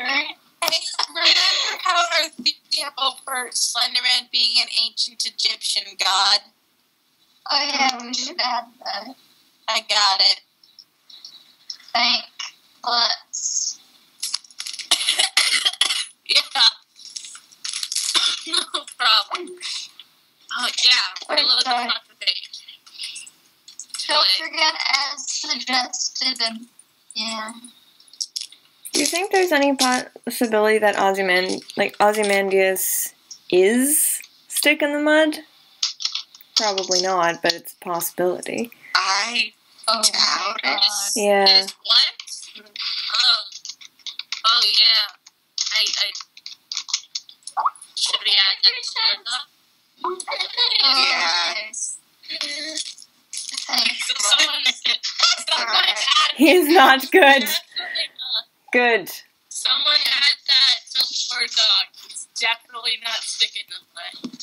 right? Hey, remember how our theory for Slenderman being an ancient Egyptian god? Oh yeah, we should add that. I got it. Thank. Let's. yeah. no problem. Oh yeah, Wait, reload the sorry. fucking page. Don't forget as suggested and yeah. Do you think there's any possibility that Ozyman, like Ozymandias, is stick in the mud? Probably not, but it's a possibility. I Oh Doubt it. Yeah. Is what? Oh. Oh yeah. I I should we add that to the Oh, Yeah. nice. Thanks. Thanks. Someone, someone add He's not good. Good. Someone add that Dog. He's definitely not sticking in the.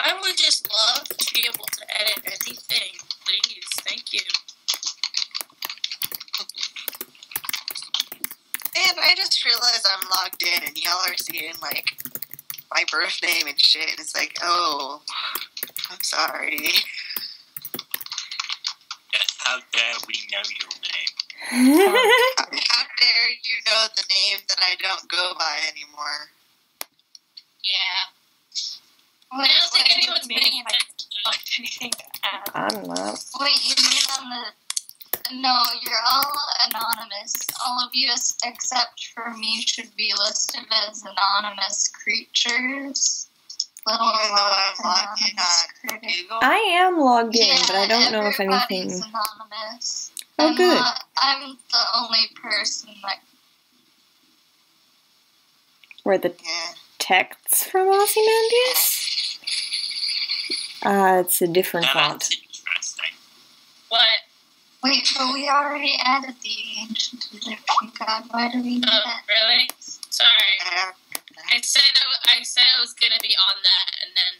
I would just love to be able to edit anything. Please, thank you. And I just realized I'm in and y'all are seeing like my birth name and shit. And it's like, oh, I'm sorry. Yes, how dare we know your name? How, how dare you know the name that I don't go by anymore? Yeah. Wait, I don't think wait, anyone's wait, paying attention. anything to add. I'm not. Wait, you mean on the? No, you're all anonymous. All of you except for me should be listed as anonymous creatures. Little Even I'm logged in anonymous on I am logged in, Yeah, but I don't know if everybody's anything. anonymous. Oh, I'm good. not- I'm the only person that. Were the Yeah. texts from Ozymandias? Uh, it's a different font. That's interesting. What? Wait, but we already added the ancient Egyptian god. Why do we need Oh, that? really? Sorry. Uh, I said I, I said I was gonna be on that, and then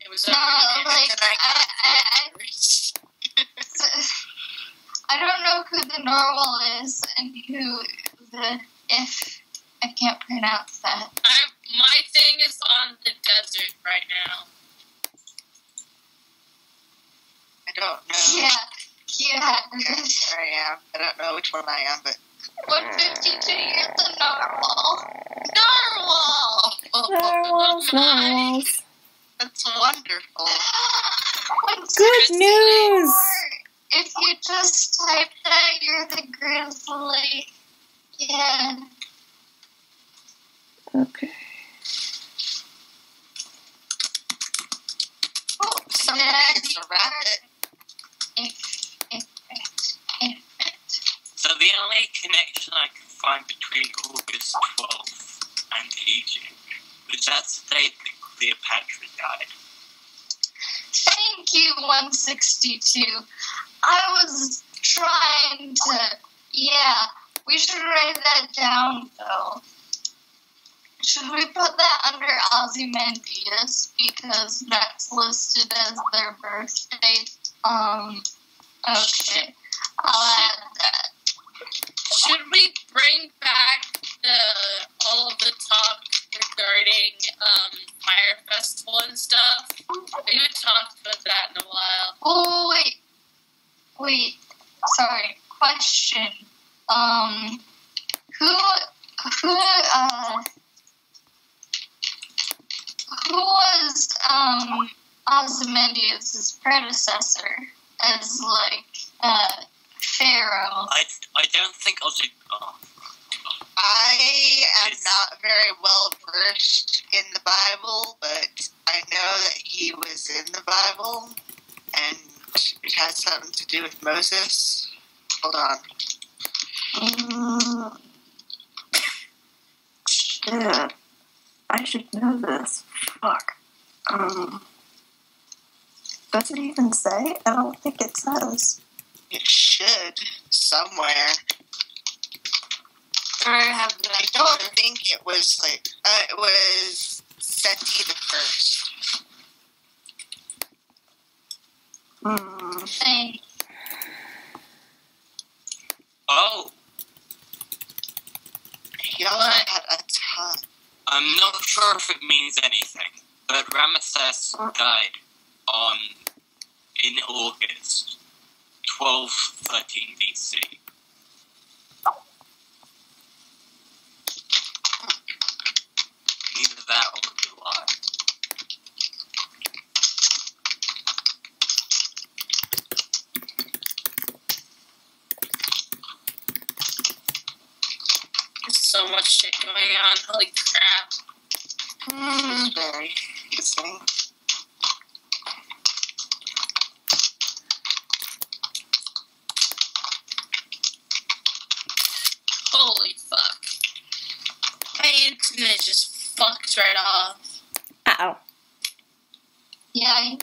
it was No, already there. like I I, I, I. I don't know who the normal is and who the if I can't pronounce that. I, my thing is on the desert right now. I don't know Yeah, yeah. where I am. I don't know which one I am, but One fifty two. You're the normal. Narwhal. Narwhals, narwhals. that's wonderful. Good news! If you just type that, you're the grizzly. Yeah. Okay. Oh, Somebody yeah. is a rabbit. If, if, if, if, So the only connection I can find between August 12th and Egypt was that's the date that Cleopatra died. Thank you, 162. I was trying to. Yeah, we should write that down, though. Should we put that under Ozymandias because that's listed as their birth date? Um, okay. I'll add that. Should we bring back the all of the talk regarding um, fire festival and stuff? We haven't talked about that in a while. Oh, wait. Wait. Sorry. Question. Um, who, who, uh, who was, um, Ozymandias' predecessor as, like, uh? I, I don't think Ozzy. Oh, I am It's- not very well versed in the Bible, but I know that he was in the Bible, and it has something to do with Moses. Hold on. Mm. Shit. I should know this. Fuck. Um. Does it even say? I don't think it says. It should somewhere. Have I don't think it was like uh, it was Seti the first. Mm. Hey. Oh. Y'all had a ton. I'm not sure if it means anything, but Ramesses died on in August. 1213 BC. Either that or July. There's so much shit going on. Holy crap. Hmm. It's Holy fuck. My internet just fucked right off. Uh oh. Yeah. I-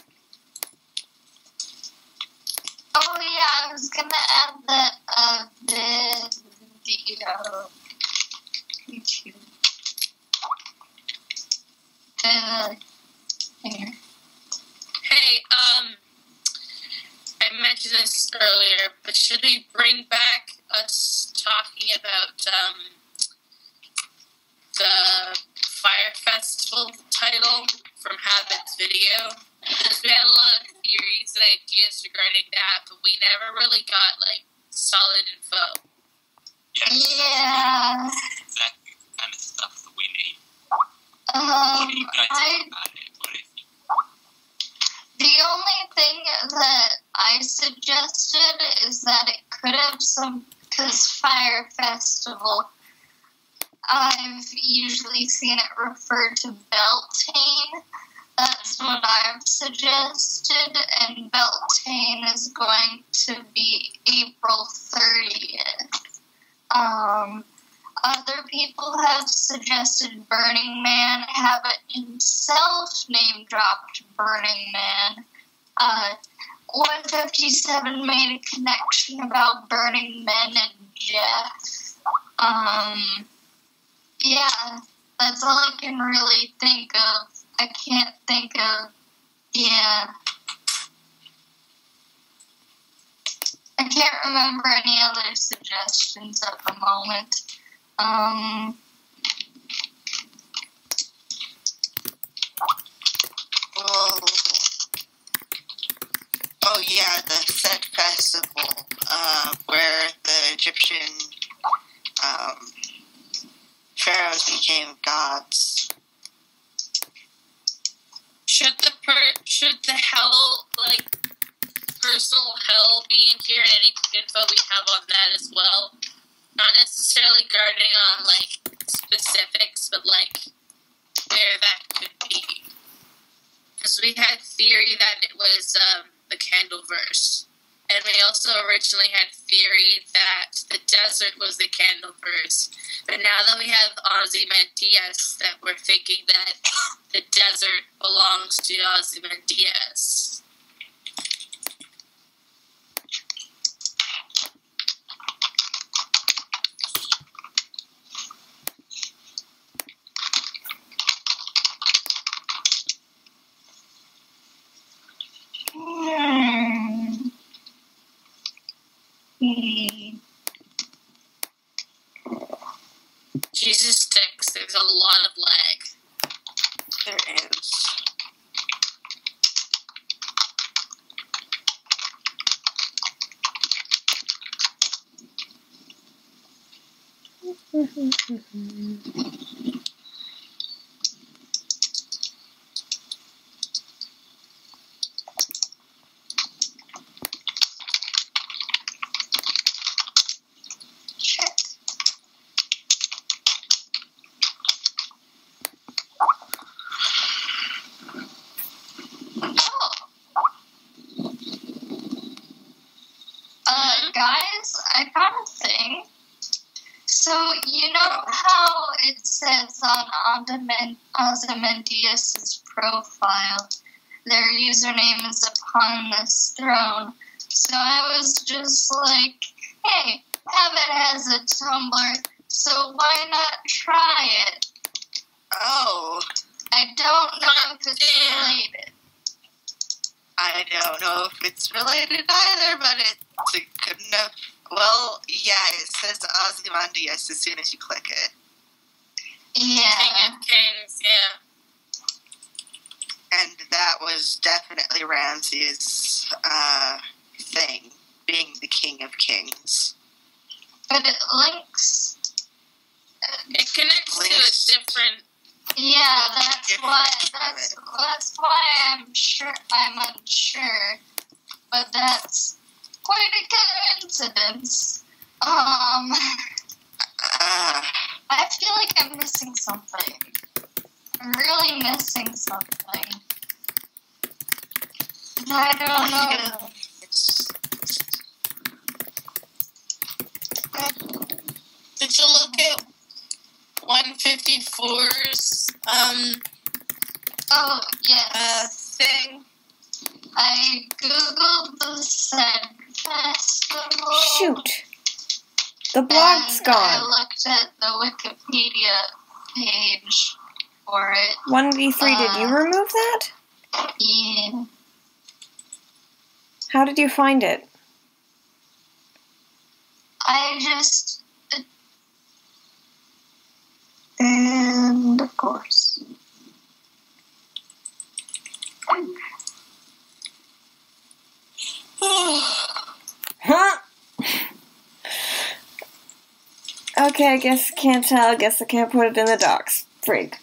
Oh yeah, I was gonna add that uh the video YouTube. Uh, here. Hey, um, I mentioned this earlier, but should we bring back us talking about um, the Fire Festival title from Habit's video? Because we had a lot of theories and ideas regarding that, but we never really got like solid info. Yes, Yeah. exactly the kind of stuff that we need. What Um, do you guys I think about it? What if The only thing that I suggested is that it could have some, because Fire Festival, I've usually seen it referred to Beltane. That's what I've suggested, and Beltane is going to be April 30th. Um, other people have suggested Burning Man. Habit himself name dropped Burning Man. Uh, 157 made a connection about Burning Men and Jeff. Um, yeah, that's all I can really think of. I can't think of, yeah. I can't remember any other suggestions at the moment. Um, Well, oh yeah, the Sed Festival, uh, where the Egyptian um, pharaohs became gods. Should the per- should the hell like personal hell be in here and any info we have on that as well? Not necessarily guarding on like specifics, but like where that could be. Because we had theory that it was um, the candle verse. And we also originally had theory that the desert was the candle verse. But now that we have Ozymandias, that we're thinking that the desert belongs to Ozymandias. Jesus sticks, there's a lot of lag. There is. Shit. Oh. Uh, guys, I got a thing. So, you know how it says on Ozyman- Ozymandias' profile, their username is upon this throne. So I was just like, hey, Habit has a Tumblr, so why not try it? Oh, I don't know if it's related. I don't know if it's related either, but it's a good enough. Well, yeah, it says Ozymandias as soon as you click it. Yeah. King of Kings, yeah. And that was definitely Ramses' uh, thing, being the king of kings. But it links. It connects Links. to a different. Yeah, that's Different why. That's that's why I'm sure. I'm unsure. But that's quite a coincidence. Um, I feel like I'm missing something. I'm really missing something. I don't know. Did you look at 154's um Oh yes. uh thing? I googled the Festival. Shoot. The blog's and I looked at the Wikipedia page for it. 1v3, did you Uh. remove that? Yeah. How did you find it? I just And of course. Huh? Okay, I guess I can't tell. I Guess I can't put it in the docs. Frig.